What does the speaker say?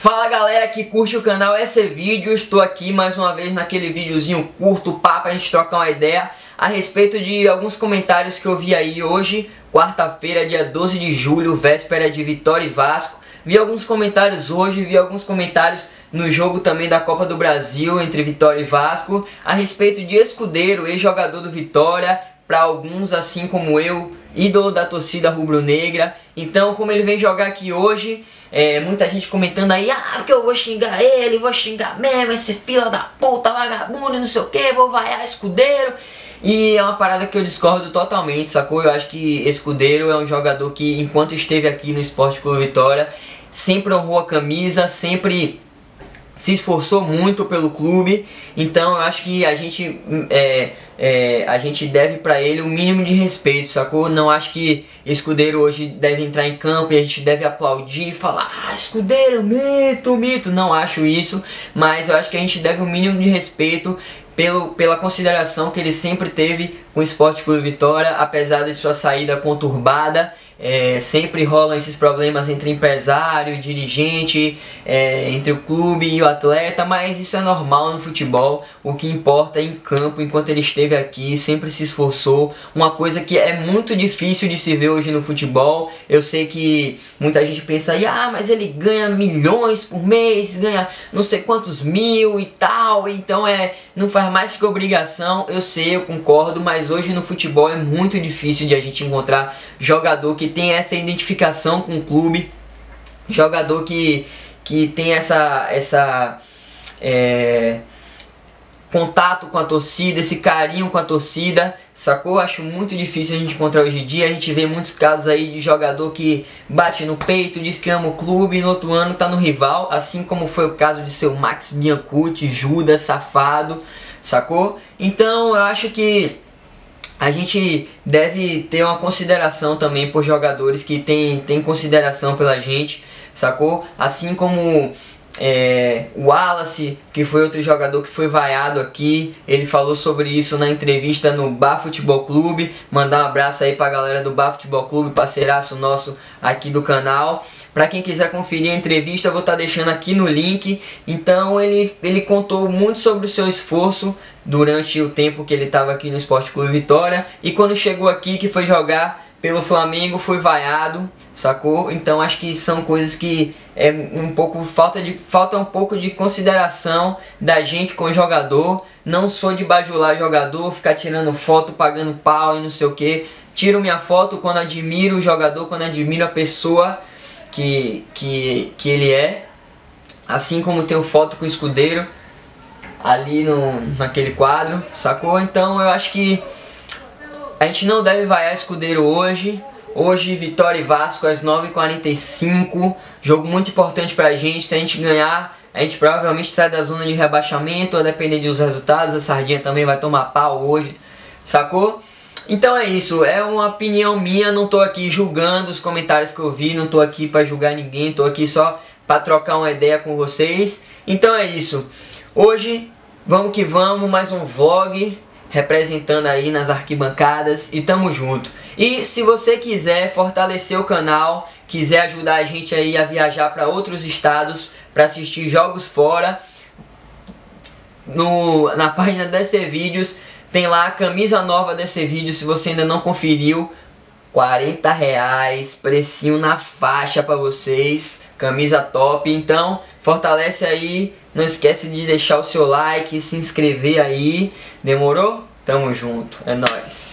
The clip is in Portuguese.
Fala galera que curte o canal esse vídeo, estou aqui mais uma vez naquele videozinho curto, papo, a gente trocar uma ideia a respeito de alguns comentários que eu vi aí hoje, quarta-feira, dia 12 de julho, véspera de Vitória e Vasco. Vi alguns comentários hoje, vi alguns comentários no jogo também da Copa do Brasil entre Vitória e Vasco, a respeito de Escudeiro, ex-jogador do Vitória, para alguns assim como eu, ídolo da torcida rubro-negra. Então, como ele vem jogar aqui hoje, é, muita gente comentando aí, ah, porque eu vou xingar ele, vou xingar mesmo, esse fila da puta, vagabundo, não sei o que, vou vaiar escudeiro. E é uma parada que eu discordo totalmente, sacou? Eu acho que Escudeiro é um jogador que, enquanto esteve aqui no Esporte Clube Vitória, sempre honrou a camisa, sempre se esforçou muito pelo clube, então eu acho que a gente, é, é, a gente deve para ele o mínimo de respeito, sacou? Não acho que Escudeiro hoje deve entrar em campo e a gente deve aplaudir e falar ah, Escudeiro, mito, mito, não acho isso, mas eu acho que a gente deve o mínimo de respeito pelo, pela consideração que ele sempre teve com o Esporte Clube Vitória, apesar de sua saída conturbada é, sempre rolam esses problemas entre empresário, dirigente, é, entre o clube e o atleta, mas isso é normal no futebol. O que importa é em campo, enquanto ele esteve aqui, sempre se esforçou. Uma coisa que é muito difícil de se ver hoje no futebol. Eu sei que muita gente pensa, ah, mas ele ganha milhões por mês, ganha não sei quantos mil e tal, então é não faz mais que obrigação. Eu sei, eu concordo, mas hoje no futebol é muito difícil de a gente encontrar jogador que tem essa identificação com o clube, jogador que, que tem essa, essa é, contato com a torcida, esse carinho com a torcida, sacou? Acho muito difícil a gente encontrar hoje em dia. A gente vê muitos casos aí de jogador que bate no peito, diz que ama o clube e no outro ano tá no rival, assim como foi o caso de seu Max Biancucci, Judas, safado, sacou? Então eu acho que a gente deve ter uma consideração também por jogadores que tem, tem consideração pela gente, sacou? Assim como é, o Wallace, que foi outro jogador que foi vaiado aqui, ele falou sobre isso na entrevista no Bar Futebol Clube. Mandar um abraço aí pra galera do Bar Futebol Clube, parceiraço nosso aqui do canal. Para quem quiser conferir a entrevista, eu vou estar tá deixando aqui no link. Então ele, ele contou muito sobre o seu esforço durante o tempo que ele estava aqui no Esporte Clube Vitória. E quando chegou aqui, que foi jogar pelo Flamengo, foi vaiado, sacou? Então acho que são coisas que é um pouco falta de falta um pouco de consideração da gente com o jogador. Não sou de bajular jogador, ficar tirando foto, pagando pau e não sei o que. Tiro minha foto quando admiro o jogador, quando admiro a pessoa que, que, que ele é. Assim como tenho foto com o escudeiro ali no, naquele quadro, sacou? Então eu acho que a gente não deve vaiar escudeiro hoje. Hoje, Vitória e Vasco às 9h45. Jogo muito importante pra gente. Se a gente ganhar, a gente provavelmente sai da zona de rebaixamento. A depender dos resultados, a Sardinha também vai tomar pau hoje, sacou? Então é isso, é uma opinião minha, não tô aqui julgando os comentários que eu vi, não tô aqui para julgar ninguém, tô aqui só para trocar uma ideia com vocês. Então é isso. Hoje, vamos que vamos, mais um vlog representando aí nas arquibancadas e tamo junto. E se você quiser fortalecer o canal, quiser ajudar a gente aí a viajar para outros estados para assistir jogos fora, no, na página DC Vídeos tem lá a camisa nova desse vídeo, se você ainda não conferiu. 40 reais, precinho na faixa para vocês, camisa top, então fortalece aí, não esquece de deixar o seu like, se inscrever aí, demorou? Tamo junto, é nóis.